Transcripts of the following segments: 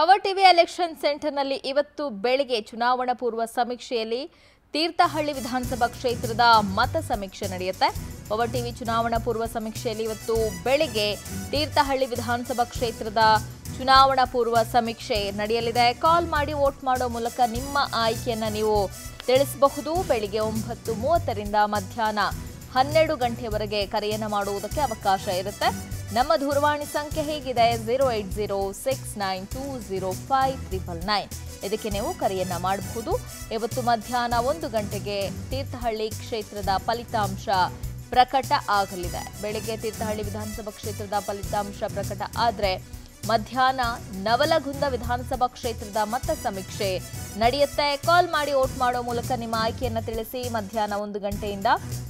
Power TV election ಸೆಂಟರ್ನಲ್ಲಿ ಇವತ್ತು ಬೆಳಗ್ಗೆ ಚುನಾವಣಾ ಪೂರ್ವ ಸಮೀಕ್ಷೆಯಲ್ಲಿ ತೀರ್ಥಹಳ್ಳಿ ವಿಧಾನಸಭಾ ಕ್ಷೇತ್ರದ ಮತ ಸಮೀಕ್ಷೆ ನಡೆಯುತ್ತೆ. ಪವರ್ ಟಿವಿ ಚುನಾವಣಾ ಪೂರ್ವ ಸಮೀಕ್ಷೆಯಲ್ಲಿ ಇವತ್ತು ಬೆಳಗ್ಗೆ ತೀರ್ಥಹಳ್ಳಿ ವಿಧಾನಸಭಾ ಕ್ಷೇತ್ರದ ಚುನಾವಣಾ ಪೂರ್ವ ಸಮೀಕ್ಷೆ ನಡೆಯಲಿದೆ. ಕಾಲ್ ಮಾಡಿ ವೋಟ್ ಮಾಡೋ ಮೂಲಕ ನಿಮ್ಮ ಆಯ್ಕೆಯನ್ನು ನೀವು ತಿಳಿಸಬಹುದು. ಬೆಳಿಗ್ಗೆ ಒಂಬತ್ತು ಮೂವತ್ತರಿಂದ ಮಧ್ಯಾಹ್ನ ಹನ್ನೆರಡು ಗಂಟೆಯವರೆಗೆ ಕರೆಯನ್ನು ಮಾಡುವುದಕ್ಕೆ ಅವಕಾಶ ಇರುತ್ತೆ. ನಮ್ಮ ದೂರವಾಣಿ ಸಂಖ್ಯೆ ಹೇಗಿದೆ? Zero eight zero six nine two zero five triple nine. ಇದಕ್ಕೆ ನೀವು ಕರೆಯನ್ನ ಮಾಡಬಹುದು. ಇವತ್ತು ಮಧ್ಯಾಹ್ನ ಒಂದು ಗಂಟೆಗೆ ತೀರ್ಥಹಳ್ಳಿ ಕ್ಷೇತ್ರದ ಫಲಿತಾಂಶ ಪ್ರಕಟ ಆಗಲಿದೆ. ಬೆಳಗ್ಗೆ ತೀರ್ಥಹಳ್ಳಿ ವಿಧಾನಸಭಾ ಕ್ಷೇತ್ರದ ಫಲಿತಾಂಶ ಪ್ರಕಟ ಆದರೆ ಮಧ್ಯಾಹ್ನ ನವಲಗುಂದ ವಿಧಾನಸಭಾ ಕ್ಷೇತ್ರದ ಮತ ಸಮೀಕ್ಷೆ ನಡೆಯುತ್ತೆ. ಕಾಲ್ ಮಾಡಿ ವೋಟ್ ಮಾಡೋ ಮೂಲಕ ನಿಮ್ಮ ಆಯ್ಕೆಯನ್ನ ತಿಳಿಸಿ ಮಧ್ಯಾಹ್ನ ಒಂದು ಗಂಟೆಯಿಂದ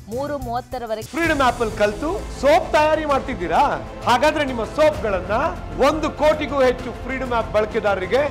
ಮೂರು ಮೂವತ್ತರವರೆಗೆ. ಫ್ರೀಡಮ್ ಆಪ್ ಅಲ್ಲಿ ಕಲ್ತು ಸೋಪ್ ತಯಾರಿ ಮಾಡ್ತಿದ್ದೀರಾ? ಹಾಗಾದ್ರೆ ನಿಮ್ಮ ಸೋಪ್ ಗಳನ್ನ ಒಂದು ಕೋಟಿಗೂ ಹೆಚ್ಚು ಫ್ರೀಡಮ್ ಆಪ್ ಬಳಕೆದಾರರಿಗೆ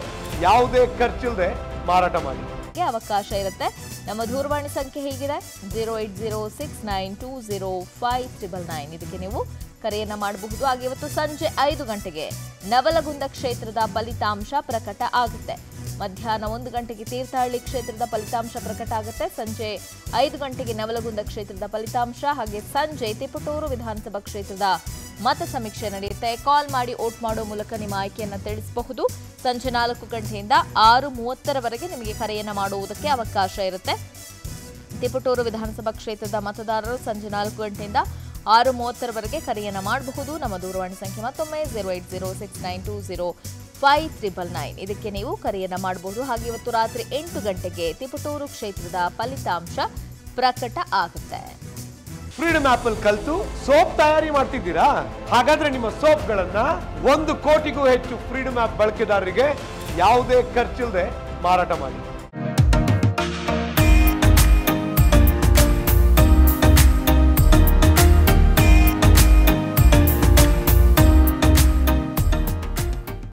ಯಾವುದೇ ಖರ್ಚಿಲ್ಲದೆ ಮಾರಾಟ ಮಾಡಿ. ಅವಕಾಶ ಇರುತ್ತೆ. ನಮ್ಮ ದೂರವಾಣಿ ಸಂಖ್ಯೆ ಹೇಗಿದೆ. Zero eight zero six nine two zero five triple nine. ಇದಕ್ಕೆ ನೀವು ಕರೆಯನ್ನ ಮಾಡಬಹುದು. ಹಾಗೆ ಇವತ್ತು ಸಂಜೆ ಐದು ಗಂಟೆಗೆ ನವಲಗುಂದ ಕ್ಷೇತ್ರದ ಫಲಿತಾಂಶ ಪ್ರಕಟ ಆಗುತ್ತೆ. ಮಧ್ಯಾಹ್ನ ಒಂದು ಗಂಟೆಗೆ ತೀರ್ಥಹಳ್ಳಿ ಕ್ಷೇತ್ರದ ಫಲಿತಾಂಶ ಪ್ರಕಟ ಆಗುತ್ತೆ. ಸಂಜೆ ಐದು ಗಂಟೆಗೆ ನವಲಗುಂದ ಕ್ಷೇತ್ರದ ಫಲಿತಾಂಶ ಹಾಗೆ ಸಂಜೆ ತಿಪಟೂರು ವಿಧಾನಸಭಾ ಕ್ಷೇತ್ರದ ಮತ ಸಮೀಕ್ಷೆ ನಡೆಯುತ್ತೆ. ಕಾಲ್ ಮಾಡಿ ವೋಟ್ ಮಾಡೋ ಮೂಲಕ ನಿಮ್ಮ ಆಯ್ಕೆಯನ್ನು ತಿಳಿಸಬಹುದು. ಸಂಜೆ ನಾಲ್ಕು ಗಂಟೆಯಿಂದ ಆರು ಮೂವತ್ತರವರೆಗೆ ನಿಮಗೆ ಕರೆಯನ್ನು ಮಾಡುವುದಕ್ಕೆ ಅವಕಾಶ ಇರುತ್ತೆ. ತಿಪಟೂರು ವಿಧಾನಸಭಾ ಕ್ಷೇತ್ರದ ಮತದಾರರು ಸಂಜೆ ನಾಲ್ಕು ಗಂಟೆಯಿಂದ ಆರು ಮೂವತ್ತರವರೆಗೆ ಕರೆಯನ್ನು ಮಾಡಬಹುದು. ನಮ್ಮ ದೂರವಾಣಿ ಸಂಖ್ಯೆ ಮತ್ತೊಮ್ಮೆ zero eight zero six nine two zero five triple nine. ಇದಕ್ಕೆ ನೀವು ಕರೆಯನ್ನು ಮಾಡಬಹುದು. ಹಾಗೆ ಇವತ್ತು ರಾತ್ರಿ ಎಂಟು ಗಂಟೆಗೆ ತಿಪಟೂರು ಕ್ಷೇತ್ರದ ಫಲಿತಾಂಶ ಪ್ರಕಟ ಆಗುತ್ತೆ. ಫ್ರೀಡಮ್ ಆಪ್ ಅಲ್ಲಿ ಕಲ್ತು ಸೋಪ್ ತಯಾರಿ ಮಾಡ್ತಿದ್ದೀರಾ? ಹಾಗಾದ್ರೆ ನಿಮ್ಮ ಸೋಪ್ಗಳನ್ನ ಒಂದು ಕೋಟಿಗೂ ಹೆಚ್ಚು ಫ್ರೀಡಮ್ ಆಪ್ ಬಳಕೆದಾರರಿಗೆ ಯಾವುದೇ ಖರ್ಚಿಲ್ಲದೆ ಮಾರಾಟ ಮಾಡಿ.